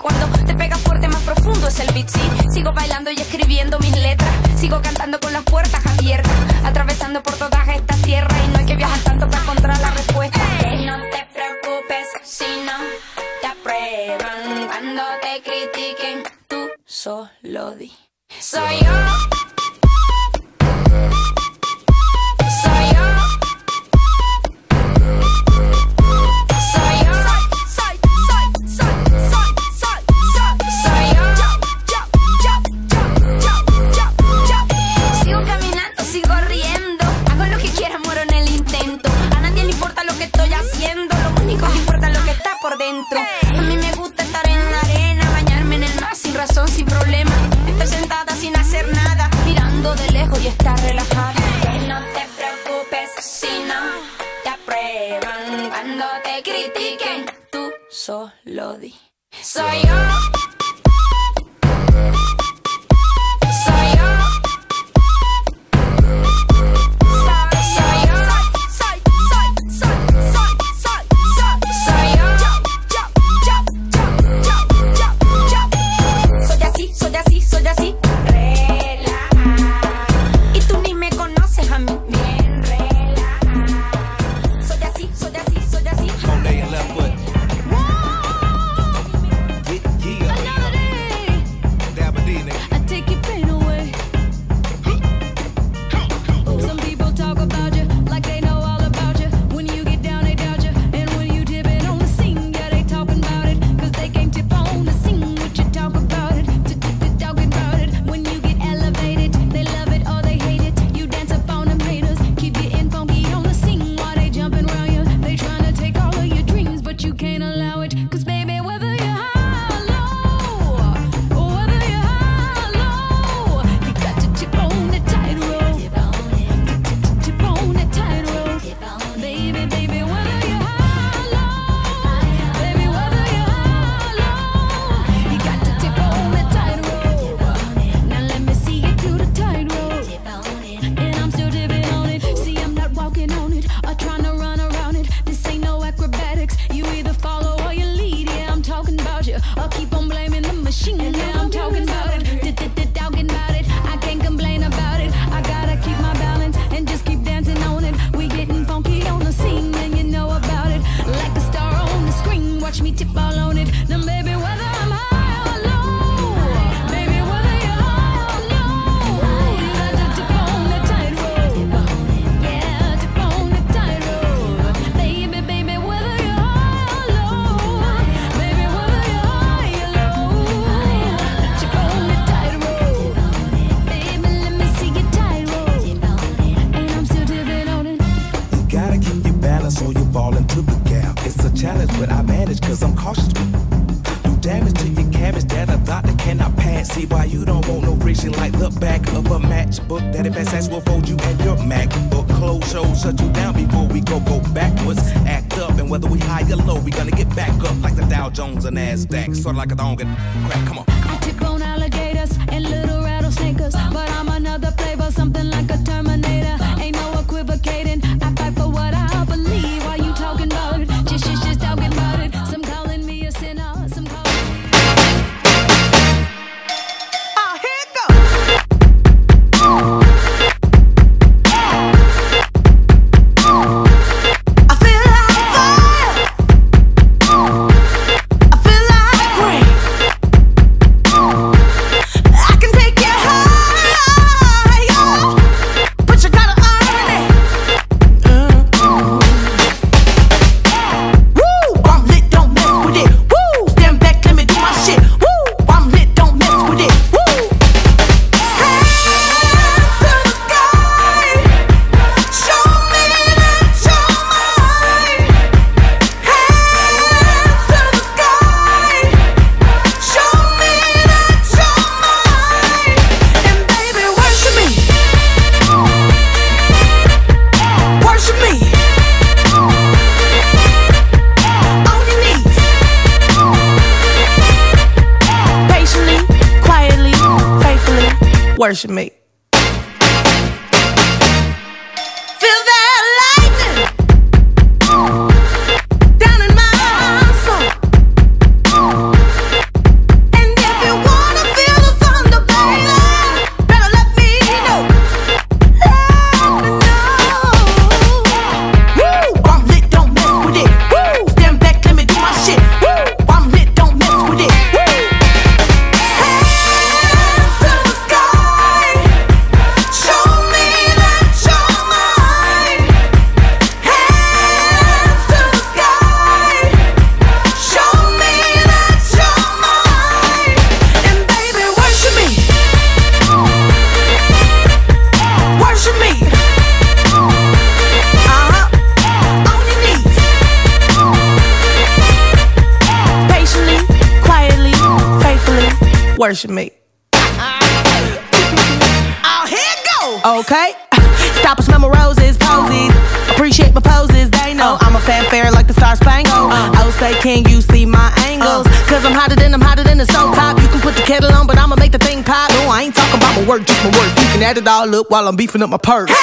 cuando te pega fuerte más profundo es el beat, sí. Sigo bailando y escribiendo mis letras, sigo cantando con las puertas abiertas, atravesando por todas estas tierras y no hay que viajar tanto para encontrar la respuesta. No te preocupes si no te aprueban cuando te critiquen, tú solo di. Soy yo. solo di. Soy yo. I try I manage, cause I'm cautious. Do damage to your cabbage that I doctor that cannot pass. See why you don't want no friction like the back of a matchbook. That if SS will fold you and your MacBook. Close shows shut you down before we go go backwards. Act up, and whether we high or low, we gonna get back up like the Dow Jones and NASDAQ. Sort of like a dong and crack. Come on. I tip on alligators and little rattlesnakers, but I'm another flavor, something like a Terminator. worship me. Worship me. Oh, here go. Okay? Stop and smell my roses, posies. Appreciate my poses, they know I'm a fanfare like the Star Spangled. Oh, say, can you see my angles? Cause I'm hotter than I'm hotter than the stove top. You can put the kettle on, but I'ma make the thing pop. No, I ain't talking about my work, just my work. You can add it all up while I'm beefing up my purse.